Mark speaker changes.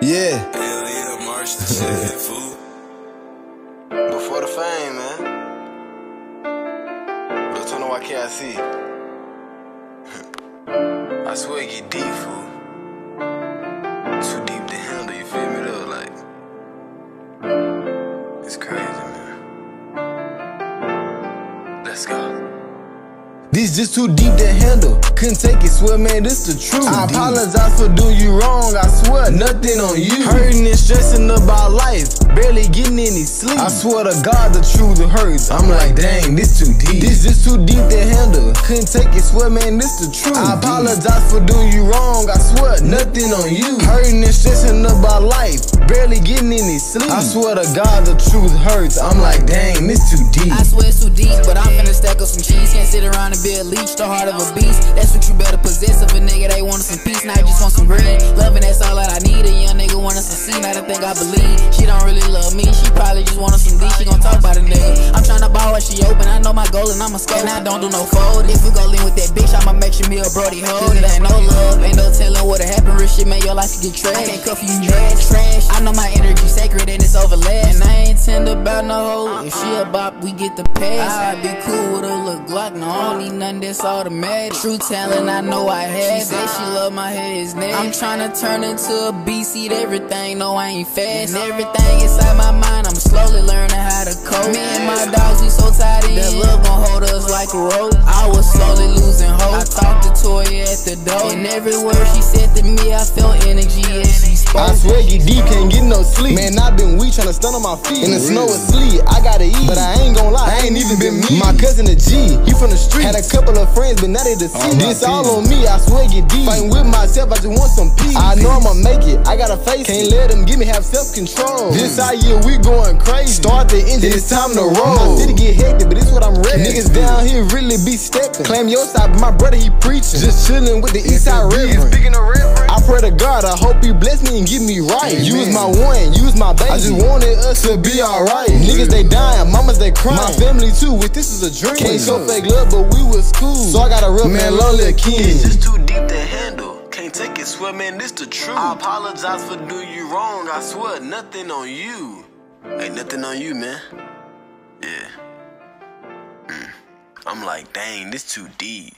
Speaker 1: Yeah.
Speaker 2: Hell yeah, March the shit, fool.
Speaker 1: Before the fame, man. But turn on YKIC. I swear get deep, fool. This just too deep to handle. Couldn't take it, swear, man, this the truth. I apologize for doing you wrong, I swear, nothing on you. Hurting and stressing about life, barely getting any sleep. I swear to God, the truth hurts. I'm like, dang, this too deep. This just too deep to handle. Couldn't take it, swear, man, this the truth. I apologize for doing you wrong, I swear, nothing on you. Hurting and stressing about life, barely getting any sleep. I swear to God, the truth hurts. I'm like, dang, this too
Speaker 3: Sit around be a leech, the heart of a beast. That's what you better possess If a nigga. They want some peace, now I just want some bread. Loving that's all that I need. A young nigga to see, not to think I believe. She don't really love me, she probably just want some D. She gon' talk about a nigga. I'm tryna ball while she open. I know my goal and I'ma score. And I don't do no fold. If we go lean with that bitch, I'ma make sure me a Brody hold. It ain't no love, ain't no telling what'll happen. Real shit, man, your life can get trash. I can't cuff you, trash. I know my energy sacred and it's overlast. About no hoe. If she a bop, we get the pass. Ah. I'd be cool with a little Glock. No, I don't need nothing that's automatic. True talent, I know I had. She say she love my hair, is neck. I'm tryna turn into a beast, eat everything. No, I ain't fast. And everything inside my mind, I'm slowly learning how to cope. Me and my dogs, we so tired of that love gon' hold us like a rope. I was slowly losing hope. I talked to Toya at the door, and every word she said to me, I felt energy as she spoke.
Speaker 1: I swear get deep, can't get no sleep. Man, I been weak tryna stand on my feet. In the snow asleep, I gotta eat. But I ain't gon' lie, I ain't even been me. My cousin a G, he from the street. Had a couple of friends, but now they oh, deceased. This all on me, I swear get deep. Fighting with myself, I just want some peace. I know I'ma make it, I gotta face Can't let them give me have self control. This our year, we going crazy. Start the engine, it's time to roll. My city get hectic, but this what I'm ready. Niggas down here really be stepping. Claim your side, but my brother he preaching. Just chilling with the Eastside Reverend. Speaking of Reverend, I pray to God, I hope he bless me and give me right. Use my one, use my baby. I just wanted us to be alright. Niggas they dying, mamas they crying. My family too, with this is a dream. Can't show fake love, but we was cool. So I got a real man, lonely king. It's just too deep to handle. Can't take it, swear, man, this the truth. I apologize for doing you wrong. I swear, nothing on you. Ain't nothing on you, man. Yeah. Mm. I'm like, dang, this too deep.